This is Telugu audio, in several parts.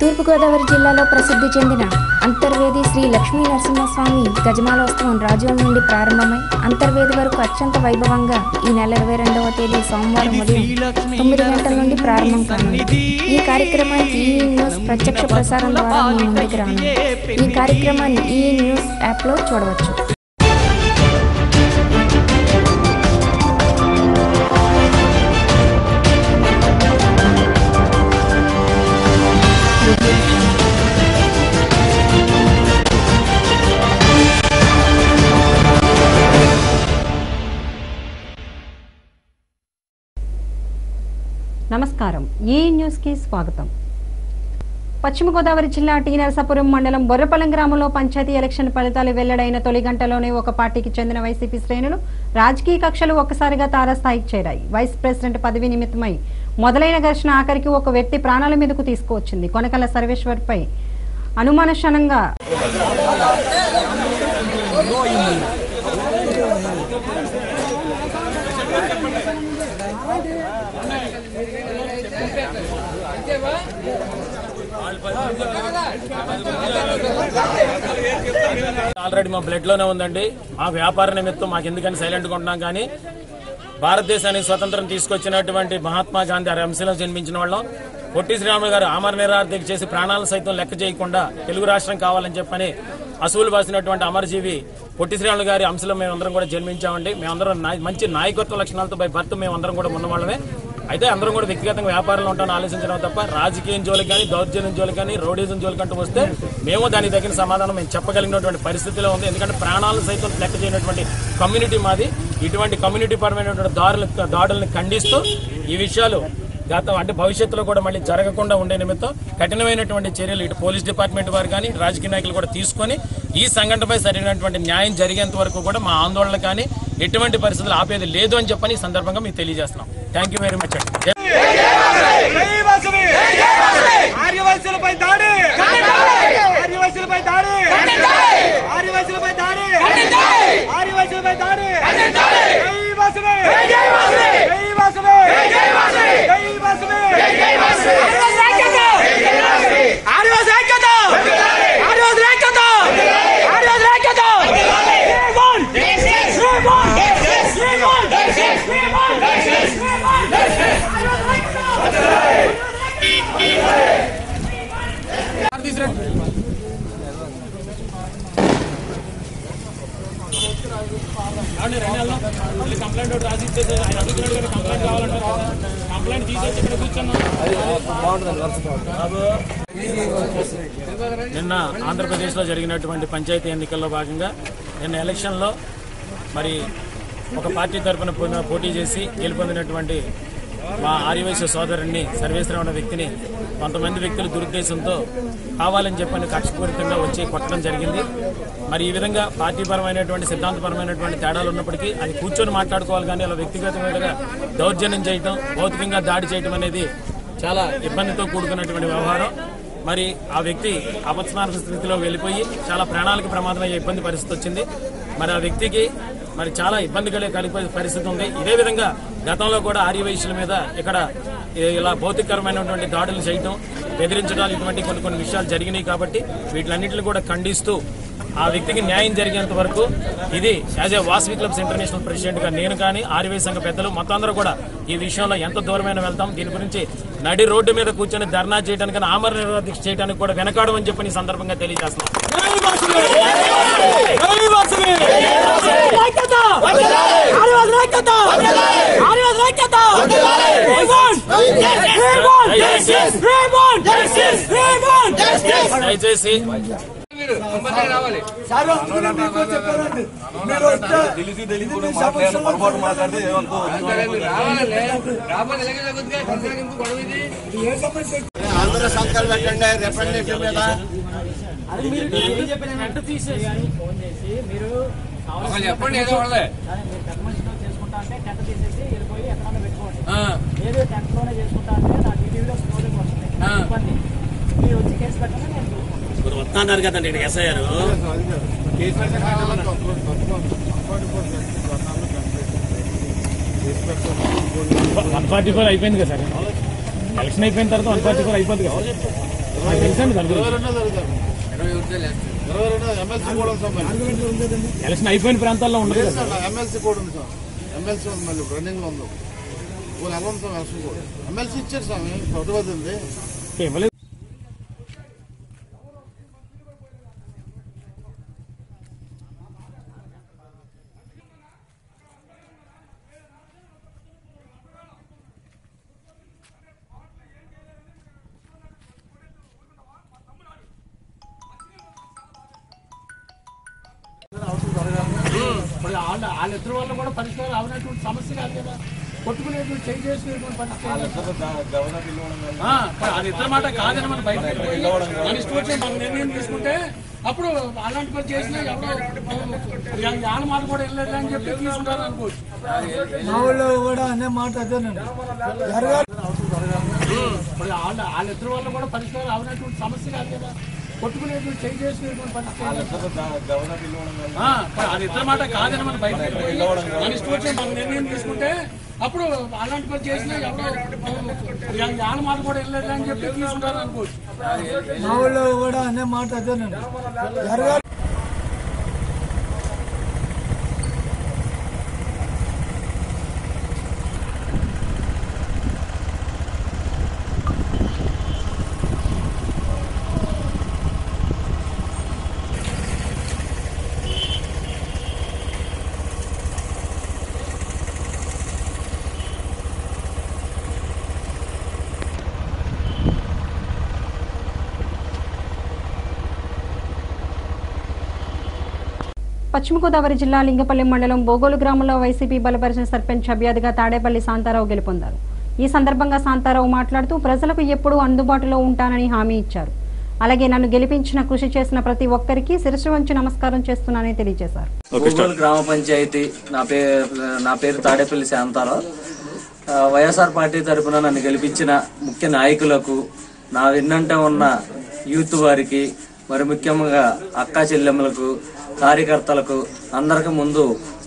తూర్పుగోదావరి జిల్లాలో ప్రసిద్ధి చెందిన అంతర్వేది శ్రీ లక్ష్మీ నరసింహస్వామి గజమాలోత్సవం రాజోల నుండి ప్రారంభమై అంతర్వేది వరకు అత్యంత వైభవంగా ఈ నెల ఇరవై రెండవ తేదీ సోమవారం ఉదయం తొమ్మిది గంటల నుండి ప్రారంభం కానుంది. ఈ కార్యక్రమానికి ఈ న్యూస్ ప్రత్యక్ష ప్రసారం ద్వారా మీ ముందుకు రానుంది. ఈ కార్యక్రమాన్ని ఈ న్యూస్ యాప్లో చూడవచ్చు. నమస్కారం. ఈ న్యూస్కి స్వాగతం? పశ్చిమ గోదావరి జిల్లా టీ నరసాపురం మండలం బొర్రపల్లం గ్రామంలో పంచాయతీ ఎలక్షన్ ఫలితాలు వెల్లడైన తొలి గంటలోనే ఒక పార్టీకి చెందిన వైసీపీ శ్రేణులు రాజకీయ కక్షలు ఒక్కసారిగా తారాస్థాయికి చేరాయి. వైస్ ప్రెసిడెంట్ పదవి నిమిత్తమై మొదలైన ఘర్షణ ఆఖరికి ఒక వ్యక్తి ప్రాణాల మీదకు తీసుకువచ్చింది. కొనకల సర్వేశ్వర్పై అనుమానక్షణంగా ఆల్రెడీ మా బ్లడ్లోనే ఉందండి. మా వ్యాపార నిమిత్తం మాకు ఎందుకని సైలెంట్గా ఉంటున్నాం కానీ భారతదేశానికి స్వతంత్రం తీసుకొచ్చినటువంటి మహాత్మా గాంధీ అరే అంశంలో జన్మించిన వాళ్ళం. పొట్టి శ్రీరాములు గారు అమర నిరార్థకి చేసి ప్రాణాలను సైతం లెక్క చేయకుండా తెలుగు రాష్ట్రం కావాలని చెప్పని అసూలు బాసినటువంటి అమరజీవి పొట్టి శ్రీరాములు గారి అంశంలో మేమందరం కూడా జన్మించామండి. మేమందరం మంచి నాయకత్వ లక్షణాలతో బై భర్త మేమందరం కూడా ఉన్నవాళ్ళమే. అయితే అందరం కూడా వ్యక్తిగతంగా వ్యాపారంలో ఉంటామని ఆలోచించడం తప్ప రాజకీయం జోలికి కానీ దౌర్జన్యం జోలికి కానీ రోడీజం జోలికి అంటూ వస్తే మేము దానికి తగిన సమాధానం మేము చెప్పగలిగినటువంటి పరిస్థితిలో ఉంది. ఎందుకంటే ప్రాణాలను సైతం లెక్క చేయనటువంటి కమ్యూనిటీ మాది. ఇటువంటి కమ్యూనిటీ పరమైనటువంటి దారులు దాడులను ఖండిస్తూ ఈ విషయాలు గతం అంటే భవిష్యత్తులో కూడా మళ్ళీ జరగకుండా ఉండే నిమిత్తం కఠినమైనటువంటి చర్యలు ఇటు పోలీస్ డిపార్ట్మెంట్ వారు కానీ రాజకీయ నాయకులు కూడా తీసుకొని ఈ సంఘటనపై సరైనటువంటి న్యాయం జరిగేంత వరకు కూడా మా ఆందోళన కానీ ఎటువంటి పరిస్థితులు ఆపేది లేదు అని చెప్పని ఈ సందర్భంగా మీకు తెలియజేస్తున్నాం. థ్యాంక్ యూ వెరీ మచ్ అండి! ఆర్యవైశ్యులపై దాడి ఆర్యవైశ్యులపై దాడి ఆర్యవైశ్యులపై దాడి ఆర్యవైశ్యులపై దాడి జైవాసవి! జైవాసవి! జైవాసవి! ఆర్యవాసి కంప్లైంట్ ఒకటి రాసి ఇచ్చేసి ఆయన అడుగుతున్నాడు కానీ కంప్లైంట్ కావాలంటారు కంప్లైంట్ తీసేసి ఇక్కడ కూర్చున్నాం. నిన్న ఆంధ్రప్రదేశ్లో జరిగినటువంటి పంచాయతీ ఎన్నికల్లో భాగంగా నిన్న ఎలక్షన్లో మరి ఒక పార్టీ తరఫున పోటీ చేసి గెలుపొందినటువంటి మా ఆర్యవైశ్య సోదరుణ్ణి సర్వేశ్వరం ఉన్న వ్యక్తిని కొంతమంది వ్యక్తులు దురుద్దేశంతో కావాలని చెప్పని కక్షపూరితంగా వచ్చి కొట్టడం జరిగింది. మరి ఈ విధంగా పార్టీపరమైనటువంటి సిద్ధాంతపరమైనటువంటి తేడాలు ఉన్నప్పటికీ అది కూర్చొని మాట్లాడుకోవాలి కానీ అలా వ్యక్తిగతంగా దౌర్జన్యం చేయటం భౌతికంగా దాడి చేయటం అనేది చాలా ఇబ్బందితో కూడుకున్నటువంటి వ్యవహారం. మరి ఆ వ్యక్తి అపస్మారక స్థితిలో వెళ్ళిపోయి చాలా ప్రాణాలకు ప్రమాదం అయ్యే ఇబ్బంది పరిస్థితి వచ్చింది. మరి ఆ వ్యక్తికి మరి చాలా ఇబ్బంది కలిగే కలిగిపోయే పరిస్థితి ఉంది. ఇదే విధంగా గతంలో కూడా ఆర్యవైశ్యుల మీద ఇక్కడ ఇలా భౌతికరమైనటువంటి దాడులు చేయటం బెదిరించడాలు ఇటువంటి కొన్ని కొన్ని విషయాలు జరిగినాయి కాబట్టి వీటిలన్నింటిని కూడా ఖండిస్తూ ఆ వ్యక్తికి న్యాయం జరిగేంత వరకు ఇది as a Vasavi clubs international ప్రెసిడెంట్గా నేను కానీ ఆర్యవై సంఘ పెద్దలు మొత్తం అందరూ కూడా ఈ విషయంలో ఎంత దూరమైన వెళ్తాం. దీని గురించి నడి రోడ్డు మీద కూర్చొని ధర్నా చేయడానికి ఆమర నిరోధక చేయడానికి కూడా వెనకాడమని చెప్పి ఈ సందర్భంగా తెలియజేస్తున్నాం. ఐక్యత! ఆర్యవాసి ఐక్యత! ఆర్యవాసి ఐక్యత! శ్రీమాన్! శ్రీమాన్! శ్రీమాన్! దయచేసి అందరూ సంతకాలు పెట్టండి రిప్రజెంటేటివ్ మీద చెప్పండి ఏదో వాళ్ళే వస్తున్నారు కదండి ఇక్కడ ఎస్ఐ గారు వన్ ఫార్టీ ఫోర్ అయిపోయింది కదా సార్. ఎలక్షన్ అయిపోయిన తర్వాత వన్ ఫార్టీ ఫోర్ అయిపోద్ది కదా ఎలక్షన్ అయిపోయిన ప్రాంతాల్లో ఉండదు ఎమ్మెల్సీ కూడా ఉంది సార్. ఎమ్మెల్సీ ఉంది మళ్ళీ రన్నింగ్లో ఉంది వాళ్ళు ఎలా ఉంది సార్ ఎలక్షన్ కూడా. ఎమ్మెల్సీ ఇచ్చారు సార్ ప్రభుత్వం ఉంది. అది ఇద్దరు మాట కాదని మనం బయట మన ఇష్టం వచ్చి మనం నిర్ణయం తీసుకుంటే అప్పుడు అలాంటి పని చేసినా ఎవరో మాట కూడా వెళ్ళలేదు అని చెప్పి తీసుకుంటారు అనుకోవచ్చు. మా ఊళ్ళో కూడా అనే మాట అదేనండి. జరగాలి. మరి వాళ్ళ వాళ్ళిద్దరి వల్ల కూడా పరిష్కారం అవనటువంటి సమస్య కాదు కదా. కొట్టుకునేటువంటి చేంజ్ చేసుకునేటువంటి పరిస్థితి అది ఇద్దరు మాట కాదని మనం బయట మన ఇష్టం వచ్చి మనం నిర్ణయం తీసుకుంటే అప్పుడు అలాంటి పని చేసినా ఎవరో వాళ్ళ మాట కూడా వెళ్ళలేదు అని చెప్పి తీసుకుంటారు అనుకోవచ్చు మా ఊళ్ళో కూడా అనే మాట అదేనండి. పశ్చిమ గోదావరి జిల్లా లింగపల్లి మండలం బోగోలు గ్రామంలో వైసీపీ బలపరిచిన సర్పంచ్ అభ్యర్థిగా తాడేపల్లి శాంతారావు గెలుపొందారు. ఈ సందర్భంగా శాంతారావు మాట్లాడుతూ ప్రజలకు ఎప్పుడూ అందుబాటులో ఉంటానని హామీ ఇచ్చారు. అలాగే నన్ను గెలిపించిన కృషి చేసిన ప్రతి ఒక్కరికి శిరస్సు వంచి నమస్కారం చేస్తున్నానని తెలియజేశారు. గ్రామ పంచాయతీ నా పేరు నా పేరు తాడేపల్లి శాంతారావు. వైఎస్ఆర్ పార్టీ తరపున నన్ను గెలిపించిన ముఖ్య నాయకులకు నా వెన్నంట ఉన్న యూత్ వారికి మరి ముఖ్యంగా అక్కా చెల్లెమ్మలకు కార్యకర్తలకు అందరికి ముందు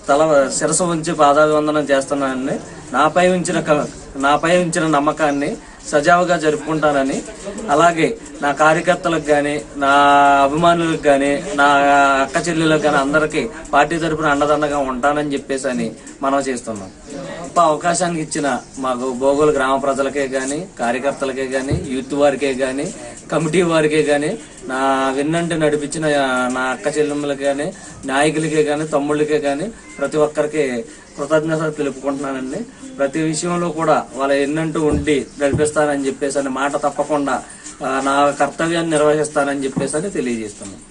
తల శిరస ఉంచి పాదాభివందనం చేస్తున్నానని నాపై ఉంచిన క- నాపై ఉంచిన నమ్మకాన్ని సజావుగా జరుపుకుంటానని అలాగే నా కార్యకర్తలకు కానీ నా అభిమానులకు కానీ నా అక్క చెల్లెలకు కానీ అందరికీ పార్టీ తరపున అండదండగా ఉంటానని చెప్పేసి అని మనం చేస్తున్నాం. గొప్ప అవకాశానికి ఇచ్చిన మాకు బోగోలు గ్రామ ప్రజలకే కానీ కార్యకర్తలకే కానీ యూత్ వారికే కానీ కమిటీ వారికే కానీ నా విన్నంటే నడిపించిన నా అక్క చెల్లెమ్మలకి కానీ నాయకులకే కానీ తమ్ముళ్ళకే కానీ ప్రతి ఒక్కరికి కృతజ్ఞతలు తెలుపుకుంటున్నానండి. ప్రతి విషయంలో కూడా వాళ్ళ ఎన్నంటూ ఉండి నడిపిస్తానని చెప్పేసి అని మాట తప్పకుండా నా కర్తవ్యాన్ని నిర్వహిస్తానని చెప్పేసి అని తెలియజేస్తున్నాను.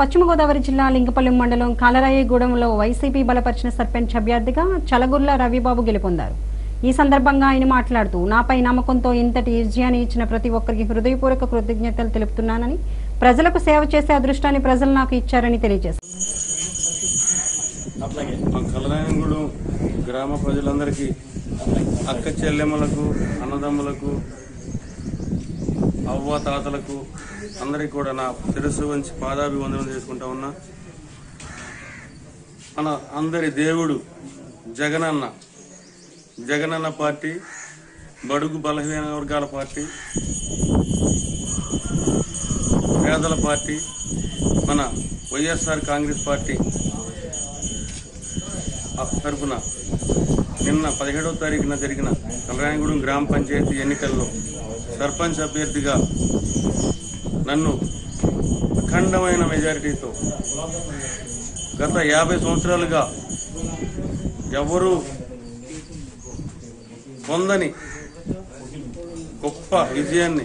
పశ్చిమ గోదావరి జిల్లా లింగపల్లి మండలం కాలరాయగూడెంలో వైసీపీ బలపరిచిన సర్పంచ్ అభ్యర్థిగా చలగుర్ల రవిబాబు గెలుపొందారు. ఈ సందర్భంగా ఆయన మాట్లాడుతూ నాపై నమ్మకంతో ఇంతటి విజయాన్ని ఇచ్చిన ప్రతి ఒక్కరికి హృదయపూర్వక కృతజ్ఞతలు తెలుపుతున్నానని ప్రజలకు సేవ చేసే అదృష్టాన్ని ప్రజలు నాకు ఇచ్చారని తెలియజేశారు. కలరాయనగూడెం గ్రామ ప్రజలందరికీ అక్క చెల్లెమ్మలకు అన్నదమ్ములకు అవ్వ తాతలకు అందరికీ కూడా నా శిరస్సు వంచి పాదాభివందనం చేసుకుంటా ఉన్నా. మన అందరి దేవుడు జగనన్న జగనన్న పార్టీ బడుగు బలహీన వర్గాల పార్టీ పేదల పార్టీ మన వైఎస్ఆర్ కాంగ్రెస్ పార్టీ తరఫున తరపున నిన్న పదిహేడవ తారీఖున జరిగిన కలరాయగూడెం గ్రామ పంచాయతీ ఎన్నికల్లో సర్పంచ్ అభ్యర్థిగా నన్ను అఖండమైన మెజారిటీతో గత యాభై సంవత్సరాలుగా ఎవరూ పొందని గొప్ప విజయాన్ని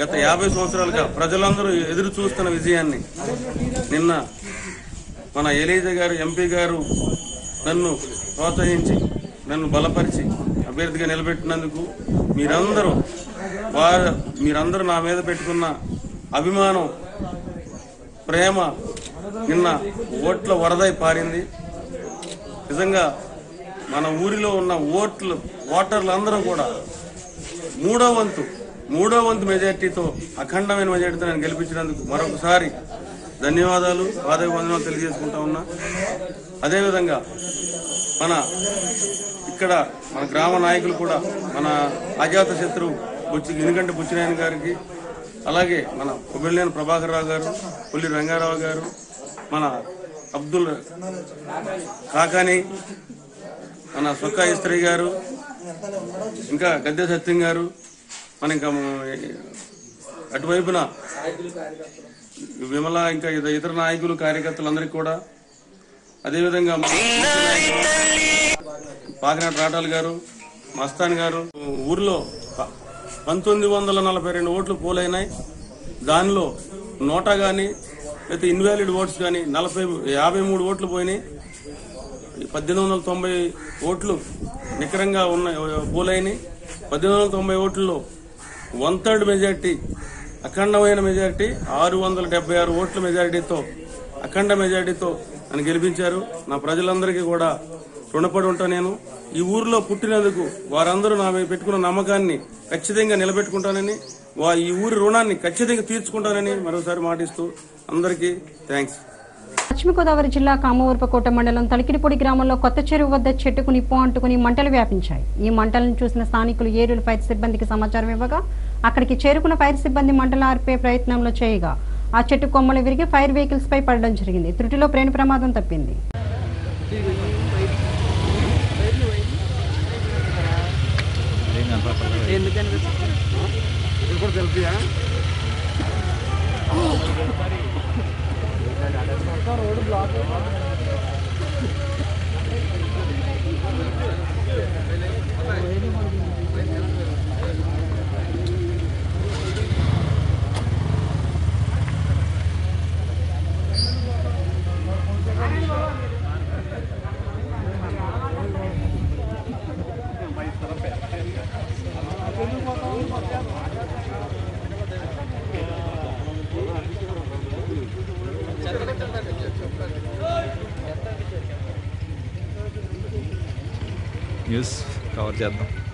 గత యాభై సంవత్సరాలుగా ప్రజలందరూ ఎదురు చూస్తున్న విజయాన్ని నిన్న మన ఎలీజ గారు ఎంపీ గారు నన్ను ప్రోత్సహించి నన్ను బలపరిచి అభ్యర్థిగా నిలబెట్టినందుకు మీరందరూ వారు మీరందరూ నా మీద పెట్టుకున్న అభిమానం ప్రేమ నిన్న ఓట్ల వరదై పారింది. నిజంగా మన ఊరిలో ఉన్న ఓట్లు ఓటర్లు అందరూ కూడా మూడో వంతు మూడో వంతు మెజార్టీతో అఖండమైన మెజార్టీతో నేను గెలిపించినందుకు మరొకసారి ధన్యవాదాలు పాదవి వందనాలు తెలియజేసుకుంటా ఉన్నా. అదేవిధంగా మన ఇక్కడ మన గ్రామ నాయకులు కూడా మన అజాత శత్రువు బుచ్చి ఎందుకంటే బుచ్చినాయన గారికి అలాగే మన కొబ్బిలేని ప్రభాకర్ రావు గారు పుల్లి రంగారావు గారు మన అబ్దుల్ కాకాని మన సొక్కా ఇస్త్రీ గారు ఇంకా గద్దె సత్యం గారు మన ఇంకా అటువైపున విమల ఇంకా ఇతర నాయకులు కార్యకర్తలందరికీ కూడా అదేవిధంగా పాకినాటి రాటాలు గారు మస్తాన్ గారు ఊర్లో ప- పంతొమ్మిది వందల నలభై రెండు ఓట్లు పోలైనాయి. దానిలో నోటా కానీ లేకపోతే ఇన్వాలిడ్ ఓట్స్ కానీ నలభై యాభై మూడు ఓట్లు పోయినాయి. పద్దెనిమిది వందల తొంభై ఓట్లు నికరంగా ఉన్న పోలైనాయి. పద్దెనిమిది వందల తొంభై ఓట్లలో వన్ థర్డ్ మెజార్టీ అఖండమైన మెజార్టీ ఆరు వందల డెబ్బై ఆరు ఓట్ల మెజారిటీతో అఖండ మెజార్టీతో నన్ను గెలిపించారు. నా ప్రజలందరికీ కూడా రుణపడి ఉంటా నేను. ఈ ఊరిలో పుట్టినందుకు వారందరూ నా పెట్టుకున్న నమ్మకాన్ని ఖచ్చితంగా నిలబెట్టుకుంటానని వా ఈ ఊరి రుణాన్ని ఖచ్చితంగా తీర్చుకుంటానని మరోసారి మాటిస్తూ అందరికీ థ్యాంక్స్ పశ్చిమ గోదావరి జిల్లా కామవరపకోట మండలం తలికిడిపొడి గ్రామంలో కొత్త చెరువు వద్ద చెట్టుకు నిప్పు అంటుకుని మంటలు వ్యాపించాయి. ఈ మంటలను చూసిన స్థానికులు ఏరుల ఫైర్ సిబ్బందికి సమాచారం ఇవ్వగా అక్కడికి చేరుకున్న ఫైర్ సిబ్బంది మంటలు ఆర్పే ప్రయత్నంలో చేయగా ఆ చెట్టు కొమ్మలు విరిగి ఫైర్ వెహికల్స్ పై పడడం జరిగింది. త్రుటిలో ప్రేణ ప్రమాదం తప్పింది. న్యూస్ కవర్ చేద్దాం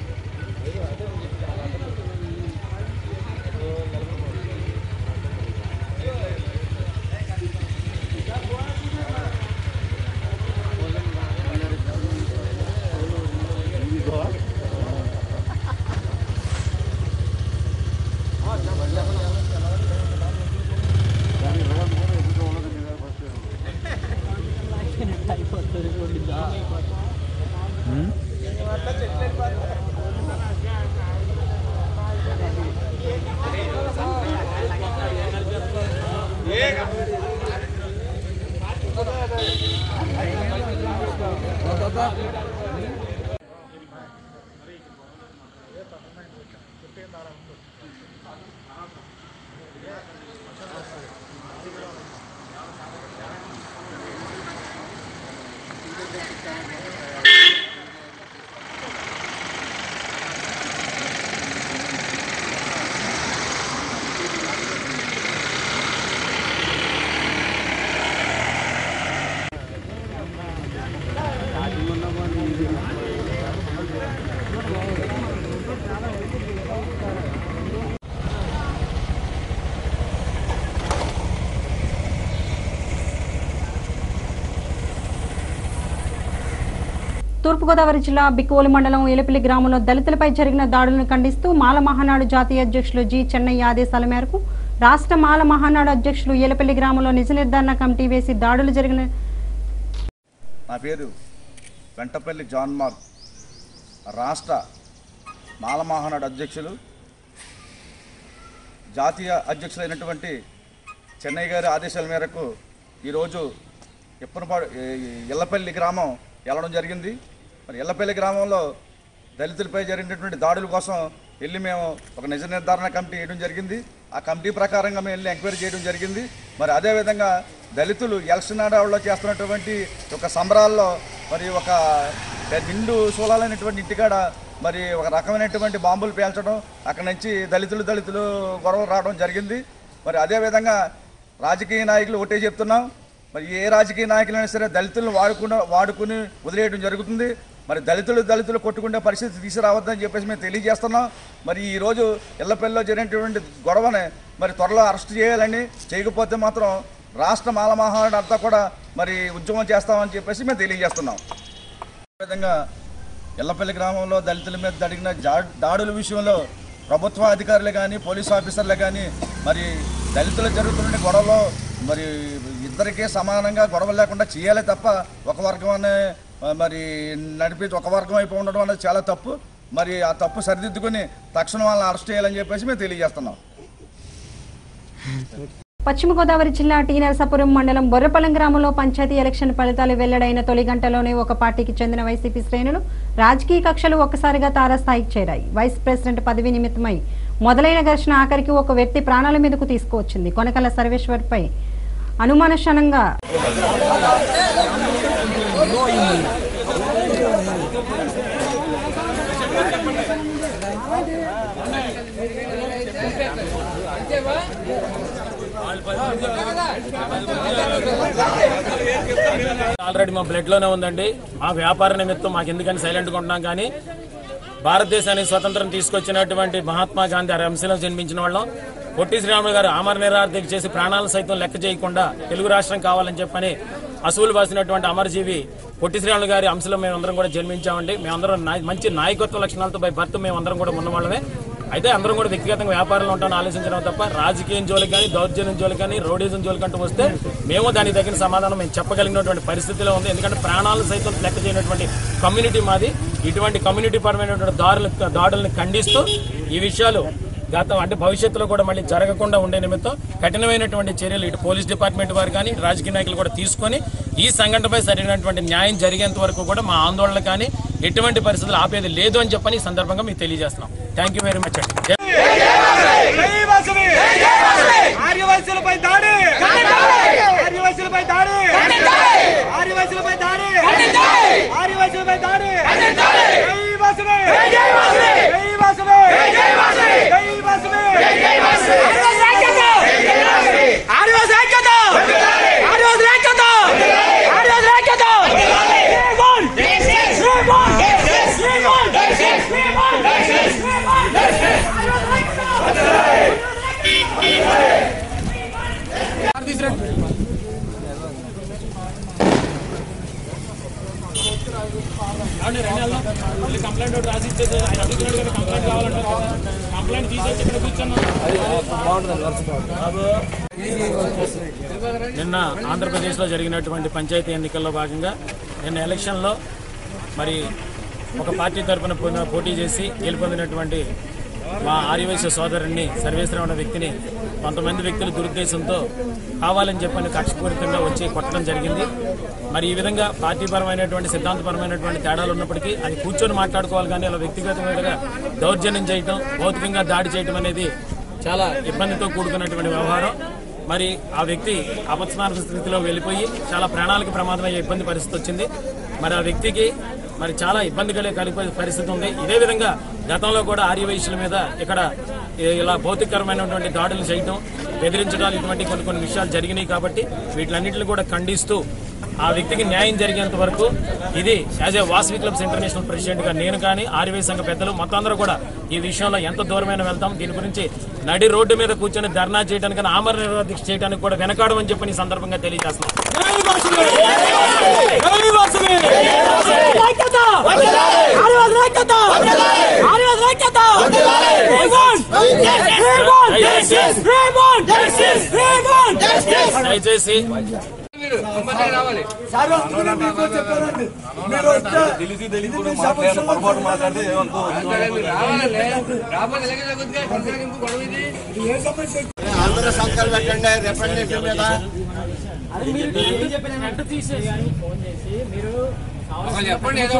తూర్పుగోదావరి జిల్లా బిక్కువలి మండలం ఏలపల్లి గ్రామంలో దళితులపై జరిగిన దాడులను ఖండిస్తూ మాల మహానాడు జాతీయ అధ్యక్షులు జి చెన్నయ్య ఆదేశాల మేరకు రాష్ట్ర మాల మహానాడు అధ్యక్షులు ఏలపల్లి గ్రామంలో నిజ నిర్ధారణ కమిటీ వేసి దాడులు జరిగిన నా పేరు వెంటపల్లి జాన్ మార్క్. రాష్ట్ర మాలమహానాడు అధ్యక్షులు జాతీయ అధ్యక్షులైనటువంటి చెన్నై గారి ఆదేశాల మేరకు ఈరోజు ఇప్పనపాడు ఎల్లపల్లి గ్రామం వెళ్ళడం జరిగింది. మరి ఎల్లపల్లి గ్రామంలో దళితులపై జరిగినటువంటి దాడుల కోసం వెళ్ళి మేము ఒక నిజ నిర్ధారణ కమిటీ వేయడం జరిగింది. ఆ కమిటీ ప్రకారంగా మేము వెళ్ళి ఎంక్వైరీ చేయడం జరిగింది. మరి అదేవిధంగా దళితులు ఎలక్షన్ ఆడవాళ్ళు చేస్తున్నటువంటి ఒక సంబరాల్లో మరి ఒక నిండు శూలాలైనటువంటి ఇంటికాడ మరి ఒక రకమైనటువంటి బాంబులు పేల్చడం అక్కడి నుంచి దళితులు దళితులు గొడవలు రావడం జరిగింది. మరి అదేవిధంగా రాజకీయ నాయకులు ఒకటే చెప్తున్నాం. మరి ఏ రాజకీయ నాయకులైనా సరే దళితులను వాడుకున్న వాడుకుని వదిలేయడం జరుగుతుంది. మరి దళితులు దళితులు కొట్టుకునే పరిస్థితి తీసుకురావద్దని చెప్పేసి మేము తెలియజేస్తున్నాం. మరి ఈరోజు ఇళ్ళపల్లిలో జరిగినటువంటి గొడవని మరి త్వరలో అరెస్ట్ చేయాలని చేయకపోతే మాత్రం రాష్ట్ర మాలమహానాడు అంతా కూడా మరి ఉద్యమం చేస్తామని చెప్పేసి మేము తెలియజేస్తున్నాం. విధంగా ఇళ్ళపల్లి గ్రామంలో దళితుల మీద జరిగిన దాడుల విషయంలో ప్రభుత్వ అధికారులు కానీ పోలీస్ ఆఫీసర్లు కానీ మరి దళితులు జరుగుతున్న గొడవలో మరి ఇద్దరికీ సమానంగా గొడవ లేకుండా చేయాలి తప్ప ఒక వర్గం అనే మరి నడిపి ఒక వర్గం అయిపోయి ఉండడం అనేది చాలా తప్పు. మరి ఆ తప్పు సరిదిద్దుకొని తక్షణం వాళ్ళని అరెస్ట్ చేయాలని చెప్పేసి మేము తెలియజేస్తున్నాం. పశ్చిమ గోదావరి జిల్లా టీ నరసాపురం మండలం బొర్రపల్లం గ్రామంలో పంచాయతీ ఎలక్షన్ ఫలితాలు వెల్లడైన తొలి గంటలోనే ఒక పార్టీకి చెందిన వైసీపీ శ్రేణులు రాజకీయ కక్షలు ఒక్కసారిగా తారాస్థాయికి చేరాయి. వైస్ ప్రెసిడెంట్ పదవి నిమిత్తమై మొదలైన ఘర్షణ ఆఖరికి ఒక వ్యక్తి ప్రాణాల మీదకు తీసుకువచ్చింది. కొనకల సర్వేశ్వర్పై అనుమానశనంగా ఆల్రెడీ మా బ్లడ్లోనే ఉందండి. మా వ్యాపార నిమిత్తం మాకు ఎందుకని సైలెంట్గా ఉంటున్నాం కానీ భారతదేశానికి స్వతంత్రం తీసుకొచ్చినటువంటి మహాత్మా గాంధీ అరే అంశంలో జన్మించిన వాళ్ళం. పొట్టి శ్రీరాములు గారు అమర నిరార్థకి చేసి ప్రాణాలను సైతం లెక్క చేయకుండా తెలుగు రాష్ట్రం కావాలని చెప్పని అసూలు బాసినటువంటి అమరజీవి పొట్టి శ్రీరాములు గారి అంశంలో మేమందరం కూడా జన్మించామండి. మేమందరం మంచి నాయకత్వ లక్షణాలతో బై భర్త మేమందరం కూడా ఉన్నవాళ్ళమే. అయితే అందరం కూడా వ్యక్తిగతంగా వ్యాపారంలో ఉంటామని ఆలోచించడం తప్ప రాజకీయం జోలికి కానీ దౌర్జన్యం జోలికి కానీ రోడీజం జోలికి అంటూ వస్తే మేము దానికి తగిన సమాధానం మేము చెప్పగలిగినటువంటి పరిస్థితిలో ఉంది. ఎందుకంటే ప్రాణాలను సైతం లెక్క చేయనటువంటి కమ్యూనిటీ మాది. ఇటువంటి కమ్యూనిటీ పరమైనటువంటి దారులు దాడులను ఖండిస్తూ ఈ విషయాలు గతం అంటే భవిష్యత్తులో కూడా మళ్ళీ జరగకుండా ఉండే నిమిత్తం కఠినమైనటువంటి చర్యలు ఇటు పోలీస్ డిపార్ట్మెంట్ వారు కానీ రాజకీయ నాయకులు కూడా తీసుకొని ఈ సంఘటనపై సరైనటువంటి న్యాయం జరిగేంత వరకు కూడా మా ఆందోళన కానీ ఎటువంటి పరిస్థితులు ఆపేది లేదు అని చెప్పని ఈ సందర్భంగా మీకు తెలియజేస్తున్నాం. థ్యాంక్ యూ వెరీ మచ్ అండి ఆర్యవైశ్యులపై దాడి ఆర్యవైశ్యులపై దాడి ఆర్యవైశ్యులపై దాడి ఆర్యవైశ్యులపై దాడి జై వాసువే జై వాసువే జై వాసువే జై వాసువే జై వాసువే జై వాసువే ఆర్యవాసి ఐక్యత ఆర్యవాసి ఐక్యత ఆర్యవాసి ఐక్యత శ్రీమాన్ శ్రీమాన్ శ్రీమాన్ శ్రీమాన్ కంప్లైంట్ ఒకటి రాసి ఇచ్చేసి ఆయన అడుగుతున్నాడు కదా కంప్లైంట్ కావాలంటారు కదా కంప్లైంట్ తీసేసి ఇక్కడ కూర్చున్నాం నిన్న ఆంధ్రప్రదేశ్లో జరిగినటువంటి పంచాయతీ ఎన్నికల్లో భాగంగా నిన్న ఎలక్షన్లో మరి ఒక పార్టీ తరఫున పోటీ చేసి గెలుపొందినటువంటి మా ఆర్యవైశ్య సోదరుణ్ణి సర్వేశ్వరం అనే వ్యక్తిని కొంతమంది వ్యక్తులు దురుద్దేశంతో కావాలని చెప్పని కక్షపూరితంగా వచ్చి కొట్టడం జరిగింది. మరి ఈ విధంగా పార్టీపరమైనటువంటి సిద్ధాంతపరమైనటువంటి తేడాలు ఉన్నప్పటికీ అది కూర్చొని మాట్లాడుకోవాలి కానీ అలా వ్యక్తిగతంగా దౌర్జన్యం చేయటం భౌతికంగా దాడి చేయటం అనేది చాలా ఇబ్బందితో కూడుకున్నటువంటి వ్యవహారం. మరి ఆ వ్యక్తి అపస్మారక స్థితిలో వెళ్ళిపోయి చాలా ప్రాణాలకు ప్రమాదమయ్యే ఇబ్బంది పరిస్థితి వచ్చింది. మరి ఆ వ్యక్తికి మరి చాలా ఇబ్బంది కలిగే కలిపే పరిస్థితి ఉంది. ఇదే విధంగా గతంలో కూడా ఆర్యవైశ్యుల మీద ఇక్కడ ఇలా భౌతికరమైనటువంటి దాడులు చేయటం బెదిరించడాలు ఇటువంటి కొన్ని కొన్ని విషయాలు జరిగినాయి కాబట్టి వీటిలన్నింటిని కూడా ఖండిస్తూ ఆ వ్యక్తికి న్యాయం జరిగేంత వరకు ఇది as a Vasavi clubs international ప్రెసిడెంట్గా నేను కానీ ఆర్యవై సంఘ పెద్దలు మొత్తం అందరూ కూడా ఈ విషయంలో ఎంత దూరమైన వెళ్తాం దీని గురించి నడి రోడ్డు మీద కూర్చొని ధర్నా చేయడానికి ఆమరణ నిరోధక చేయడానికి కూడా వెనకాడమని చెప్పి ఈ సందర్భంగా తెలియజేస్తున్నాం. దయచేసి సార్ వస్తున్నా మీకు చెప్పారండి. మీరు వస్తే ఇది మీ సమస్యలు ఇది. ఏ సమస్య? అందరూ సంఖ్యలు పెట్టండి రిప్రజెంటేటివ్ మీద. చెప్పండి ఏదో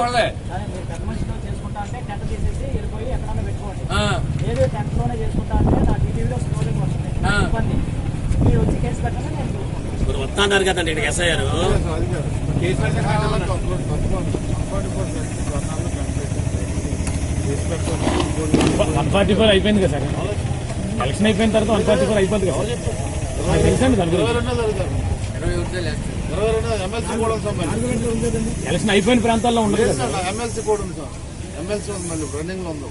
వాళ్ళే వస్తున్నారు కదండి ఇక్కడ ఎస్ఐ గారు వన్ ఫార్టీ ఫోర్ అయిపోయింది కదా సార్ ఎలక్షన్ అయిపోయిన తర్వాత వన్ ఫార్టీ ఫోర్ అయిపోతుంది కదా నాకు తెలుసండి దాని గురించి సార్ ఎలక్షన్ అయిపోయిన ప్రాంతాల్లో ఉండదు కదా సార్ ఎమ్మెల్సీ కూడా ఉంది సార్ ఎమ్మెల్సీ ఉంది మళ్ళీ రన్నింగ్లో ఉంది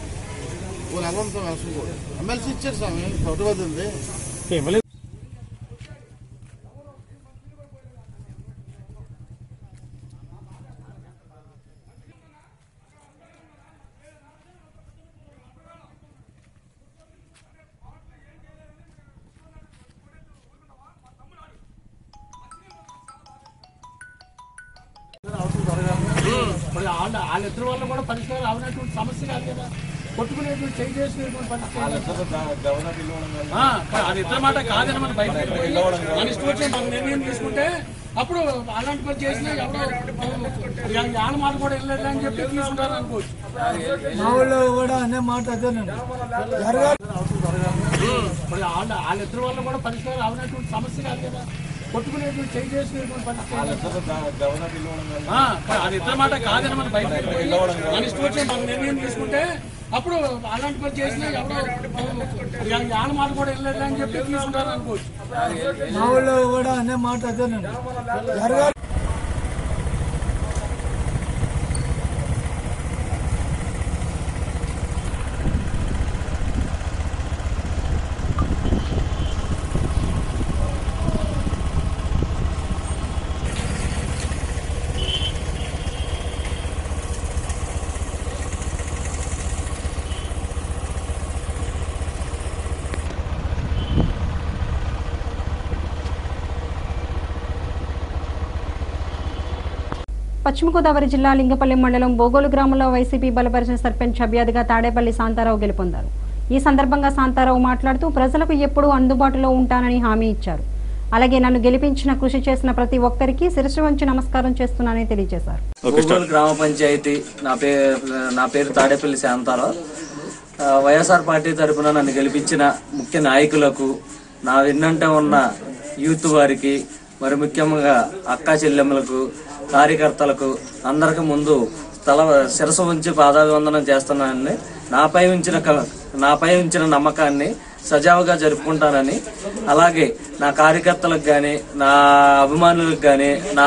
సార్ ఎలక్షన్ కూడా ఎమ్మెల్సీ ఇచ్చారు ఉంది ఇవ్వలేదు వాళ్ళ వాళ్ళిద్దరి వల్ల కూడా పరిష్కారం అవనటువంటి సమస్య కాదు కదా. కొట్టుకునేటువంటి చేంజ్ చేసుకునేటువంటి పరిస్థితి ఇద్దరు మాట కాదని మనం బయట మన ఇష్టం వచ్చి మనం నిర్ణయం తీసుకుంటే అప్పుడు అలాంటి పని చేసినా ఎవరో వాళ్ళ మాట కూడా వెళ్ళలేదు అని చెప్పి తీసుకుంటారు అనుకోవచ్చు. మా ఊళ్ళో కూడా అనే మాట అదేనండి. వాళ్ళ వాళ్ళిద్దరి వల్ల కూడా పరిష్కారం అవనటువంటి సమస్య కాదు కదా. కొట్టుకునేటువంటి పరిస్థితి అది ఇద్దరు మాట కాదని మనం బయట మన ఇష్టం వచ్చి మనం నిర్ణయం తీసుకుంటే అప్పుడు అలాంటి పని చేసినా ఎవరో వాళ్ళ మాట కూడా వెళ్ళలేదు అని చెప్పి తీసుకుంటారు అనుకోవచ్చు. మా ఊళ్ళో కూడా అనే మాట అదేనండి. పశ్చిమ గోదావరి జిల్లా లింగపల్లి మండలం బోగోలు గ్రామంలో వైసీపీ బలపరిచిన సర్పంచ్ అభ్యర్థిగా తాడేపల్లి శాంతారావు గెలుపొందారు. ఈ సందర్భంగా శాంతారావు మాట్లాడుతూ ప్రజలకు ఎప్పుడూ అందుబాటులో ఉంటానని హామీ ఇచ్చారు. అలాగే నన్ను గెలిపించిన కృషి చేసిన ప్రతి ఒక్కరికి శిరస్సు వంచి నమస్కారం చేస్తున్నానని తెలియజేశారు. గ్రామ పంచాయతీ నా పేరు నా పేరు తాడేపల్లి శాంతారావు. వైఎస్ఆర్ పార్టీ తరపున నన్ను గెలిపించిన ముఖ్య నాయకులకు నా వెన్నంట ఉన్న యూత్ వారికి మరి ముఖ్యంగా అక్కా చెల్లెమ్మలకు కార్యకర్తలకు అందరికి ముందు తల శిరసు ఉంచి పాదాభివందనం చేస్తున్నానని నాపై ఉంచిన క- నాపై ఉంచిన నమ్మకాన్ని సజావుగా జరుపుకుంటానని. అలాగే నా కార్యకర్తలకు కానీ నా అభిమానులకు కానీ నా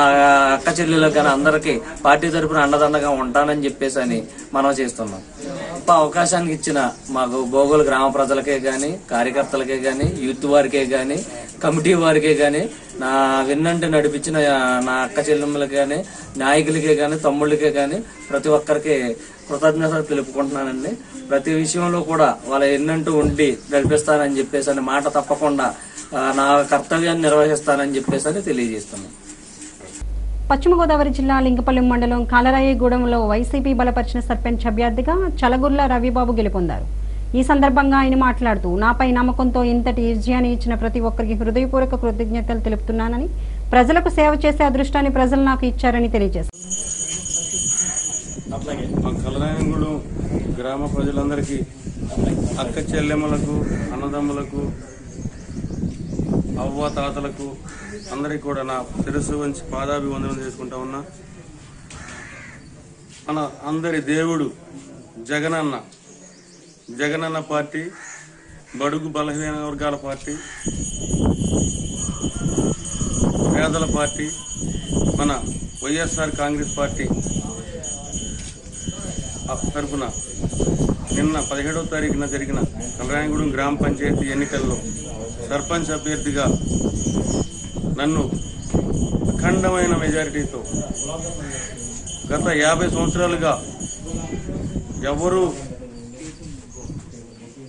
అక్క చెల్లెలకు కానీ అందరికీ పార్టీ తరపున అండదండగా ఉంటానని చెప్పేసి అని మనం చేస్తున్నాం. గొప్ప అవకాశానికి ఇచ్చిన మాకు భోగోలు గ్రామ ప్రజలకే కానీ కార్యకర్తలకే కానీ యూత్ వారికే కానీ కమిటీ వారికే కానీ నా విన్నంటి నడిపించిన నా అక్క చెల్లెమ్మలకి కానీ నాయకులకే కానీ తమ్ముళ్ళకే కానీ ప్రతి ఒక్కరికి కృతజ్ఞతలు తెలుపుకుంటున్నానండి. ప్రతి విషయంలో కూడా వాళ్ళ ఎన్నంటూ ఉండి నడిపిస్తానని చెప్పేసి అని మాట తప్పకుండా నా కర్తవ్యాన్ని నిర్వహిస్తానని చెప్పేసి అని తెలియజేస్తున్నాను పశ్చిమ గోదావరి జిల్లా లింగపల్లి మండలం కాలరాయిగూడెంలో వైసీపీ బలపరిచిన సర్పంచ్ అభ్యర్థిగా చలగుర్ల రవిబాబు గెలుపొందారు. ఈ సందర్భంగా ఆయన మాట్లాడుతూ నాపై నమ్మకంతో ఇంతటి విజయాన్ని ఇచ్చిన ప్రతి ఒక్కరికి హృదయపూర్వక కృతజ్ఞతలు తెలుపుతున్నానని ప్రజలకు సేవ చేసే అదృష్టాన్ని ప్రజలు నాకు ఇచ్చారని తెలియజేశారు. మా కలరాయనగూడెం గ్రామ ప్రజలందరికీ అక్క చెల్లెమ్మలకు అన్నదమ్ములకు అవ్వ తాతలకు అందరికీ కూడా నా శిరస్సు వంచి పాదాభివందనం చేసుకుంటా ఉన్నా. మన అందరి దేవుడు జగనన్న జగనన్న పార్టీ బడుగు బలహీన వర్గాల పార్టీ పేదల పార్టీ మన వైఎస్ఆర్ కాంగ్రెస్ పార్టీ తరఫున నిన్న పదిహేడవ తారీఖున జరిగిన కలరాయగూడెం గ్రామ పంచాయతీ ఎన్నికల్లో సర్పంచ్ అభ్యర్థిగా నన్ను అఖండమైన మెజారిటీతో గత యాభై సంవత్సరాలుగా ఎవరూ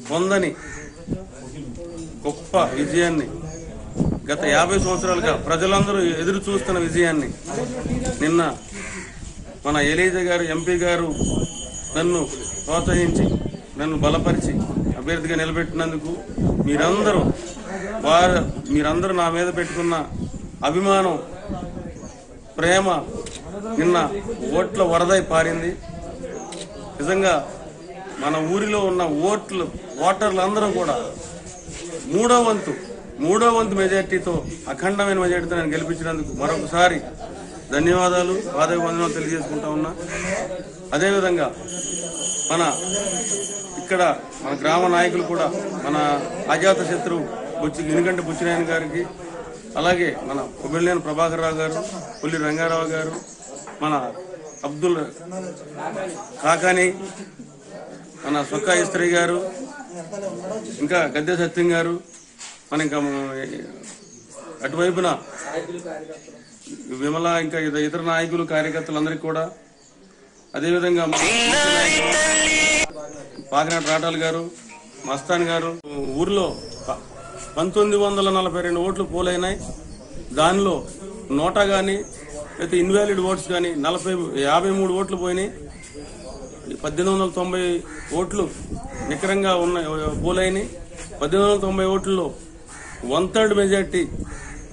పొందని గొప్ప విజయాన్ని గత యాభై సంవత్సరాలుగా ప్రజలందరూ ఎదురు చూస్తున్న విజయాన్ని నిన్న మన ఎలీజ గారు ఎంపీ గారు నన్ను ప్రోత్సహించి నన్ను బలపరిచి అభ్యర్థిగా నిలబెట్టినందుకు మీరందరూ వారు మీరందరూ నా మీద పెట్టుకున్న అభిమానం ప్రేమ నిన్న ఓట్ల వరదై పారింది. నిజంగా మన ఊరిలో ఉన్న ఓట్లు ఓటర్లు అందరూ కూడా మూడో వంతు మూడో వంతు మెజార్టీతో అఖండమైన మెజార్టీతో నేను గెలిపించినందుకు మరొకసారి ధన్యవాదాలు. పాదవందనాలు తెలియజేసుకుంటా ఉన్నా. అదేవిధంగా మన ఇక్కడ మన గ్రామ నాయకులు కూడా మన అజాత శత్రువు బుచ్చి ఇనుగంట బుచ్చినాయన గారికి అలాగే మన కొబ్బిలేని ప్రభాకర్ రావు గారు పుల్లి రంగారావు గారు మన అబ్దుల్ కాకాని మన సొక్కా ఇస్త్రీ గారు ఇంకా గద్దె సత్యం గారు మన ఇంకా అటువైపున విమల ఇంకా ఇతర నాయకులు కార్యకర్తలందరికీ కూడా అదేవిధంగా పాకినాటి రాటాలు గారు మస్తాన్ గారు ఊర్లో పంతొమ్మిది వందల నలభై రెండు ఓట్లు పోలైనాయి. దానిలో నోటా కానీ అయితే ఇన్వాలిడ్ ఓట్స్ కానీ నలభై యాభై మూడు ఓట్లు పోయినాయి. పద్దెనిమిది వందల తొంభై ఓట్లు నికరంగా ఉన్న పోలైనాయి. పద్దెనిమిది వందల తొంభై ఓట్లలో వన్ థర్డ్ మెజార్టీ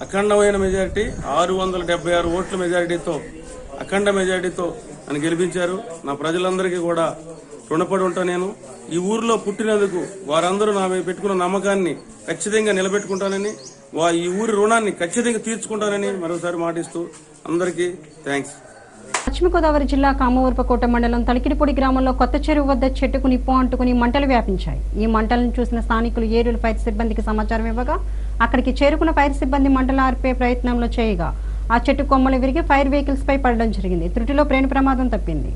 అఖండమైన మెజారిటీ ఆరు వందల డెబ్బై ఆరు ఓట్ల మెజారిటీతో అఖండ మెజారిటీతో నన్ను గెలిపించారు. నా ప్రజలందరికీ కూడా రుణపడి ఉంటా నేను. ఈ ఊరిలో పుట్టినందుకు వారందరూ నా మీద పెట్టుకున్న నమ్మకాన్ని ఖచ్చితంగా నిలబెట్టుకుంటానని వా ఈ ఊరి రుణాన్ని ఖచ్చితంగా తీర్చుకుంటానని మరోసారి మాటిస్తూ అందరికీ థ్యాంక్స్. పశ్చిమ గోదావరి జిల్లా కామవరపకోట మండలం తలికిడిపొడి గ్రామంలో కొత్త చెరువు వద్ద చెట్టుకు నిప్పు అంటుకుని మంటలు వ్యాపించాయి. ఈ మంటలను చూసిన స్థానికులు ఏరుల ఫైర్ సిబ్బందికి సమాచారం ఇవ్వగా అక్కడికి చేరుకున్న ఫైర్ సిబ్బంది మంటలు ఆర్పే ప్రయత్నంలో చేయగా ఆ చెట్టు కొమ్మలు విరిగి ఫైర్ వెహికల్స్ పై పడడం జరిగింది. త్రుటిలో ప్రేణ ప్రమాదం తప్పింది.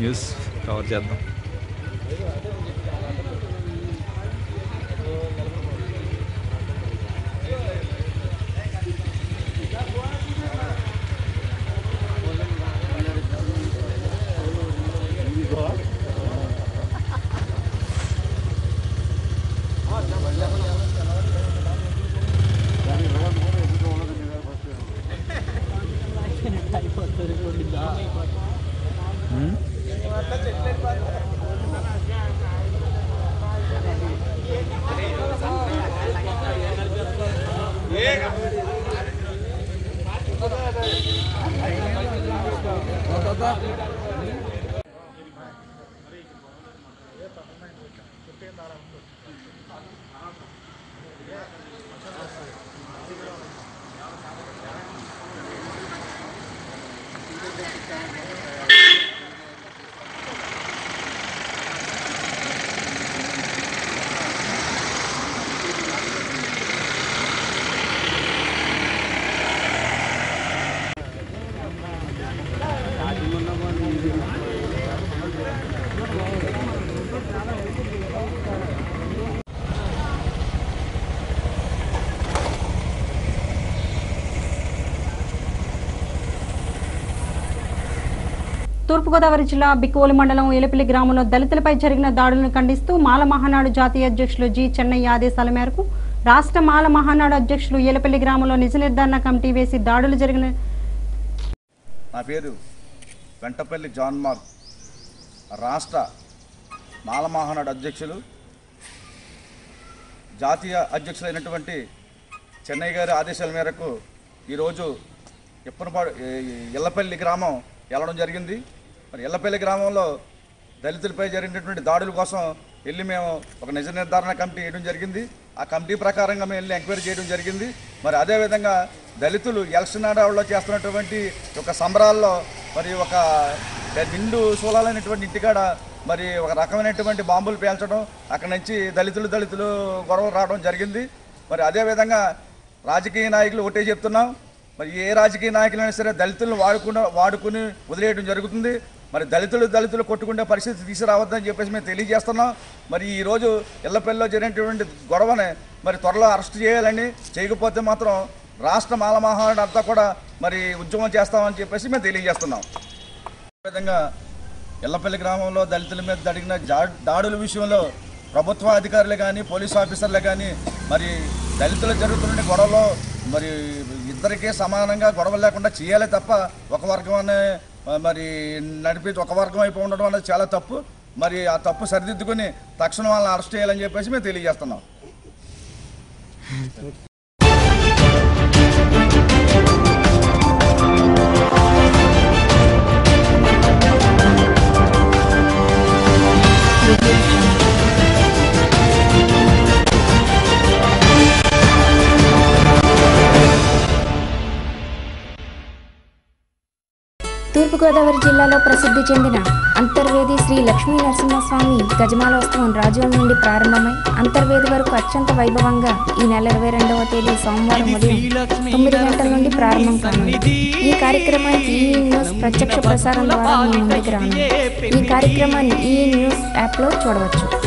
న్యూస్ కవర్ చేద్దాం. తూర్పుగోదావరి జిల్లా బిక్కువలి మండలం ఏలపల్లి గ్రామంలో దళితులపై జరిగిన దాడులను ఖండిస్తూ మాల మహానాడు జాతీయ అధ్యక్షులు జి చెన్నయ్య ఆదేశాల మేరకు రాష్ట్ర మాల మహానాడు అధ్యక్షులు ఏలపల్లి గ్రామంలో నిజ నిర్ధారణ కమిటీ వేసి దాడులు జరిగిన నా పేరు వెంటపల్లి జాన్ మార్క్ రాష్ట్ర మాలమహానాడు అధ్యక్షులు జాతీయ అధ్యక్షులైనటువంటి చెన్నై గారి ఆదేశాల మేరకు ఈరోజు ఇప్పనపాడు ఎల్లపల్లి గ్రామం వెళ్ళడం జరిగింది. మరి ఎల్లపల్లి గ్రామంలో దళితులపై జరిగినటువంటి దాడుల కోసం వెళ్ళి మేము ఒక నిజ నిర్ధారణ కమిటీ వేయడం జరిగింది. ఆ కమిటీ ప్రకారంగా మేము వెళ్ళి ఎంక్వైరీ చేయడం జరిగింది. మరి అదేవిధంగా దళితులు ఎలక్షన్ ఆడవాళ్ళు చేస్తున్నటువంటి ఒక సంబరాల్లో మరి ఒక నిండు సూలాలైనటువంటి ఇంటికాడ మరి ఒక రకమైనటువంటి బాంబులు పేల్చడం అక్కడి నుంచి దళితులు దళితులు గొడవలు రావడం జరిగింది. మరి అదేవిధంగా రాజకీయ నాయకులు ఒకటే చెప్తున్నాం. మరి ఏ రాజకీయ నాయకులైనా సరే దళితులను వాడుకున్న వాడుకుని వదిలేయడం జరుగుతుంది. మరి దళితులు దళితులు కొట్టుకునే పరిస్థితి తీసుకురావద్దని చెప్పేసి మేము తెలియజేస్తున్నాం. మరి ఈరోజు ఇళ్ళపల్లిలో జరిగినటువంటి గొడవని మరి త్వరలో అరెస్ట్ చేయాలని చేయకపోతే మాత్రం రాష్ట్ర మాలమహానాడు అంతా కూడా మరి ఉద్యమం చేస్తామని చెప్పేసి మేము తెలియజేస్తున్నాం. విధంగా ఇళ్ళపల్లి గ్రామంలో దళితుల మీద జరిగిన దాడుల విషయంలో ప్రభుత్వ అధికారులు కానీ పోలీస్ ఆఫీసర్లు కానీ మరి దళితులు జరుగుతున్న గొడవలో మరి ఇద్దరికీ సమానంగా గొడవ లేకుండా చేయాలి తప్ప ఒక వర్గం అనే మరి నడిపి ఒక వర్గం అయిపో ఉండడం అనేది చాలా తప్పు. మరి ఆ తప్పు సరిదిద్దుకొని తక్షణం వాళ్ళని అరెస్ట్ చేయాలని చెప్పేసి మేము తెలియజేస్తున్నాం. తూర్పుగోదావరి జిల్లాలో ప్రసిద్ధి చెందిన అంతర్వేది శ్రీ లక్ష్మీ నరసింహస్వామి గజమాలోత్సవం రాజోల నుండి ప్రారంభమై అంతర్వేది వరకు అత్యంత వైభవంగా ఈ నెల ఇరవై రెండవ తేదీ సోమవారం ఉదయం తొమ్మిది గంటల నుండి ప్రారంభం కానుంది. ఈ కార్యక్రమానికి ఈ న్యూస్ ప్రత్యక్ష ప్రసారం ద్వారా మీ ముందుకు రానుంది. ఈ కార్యక్రమాన్ని ఈ న్యూస్ యాప్లో చూడవచ్చు.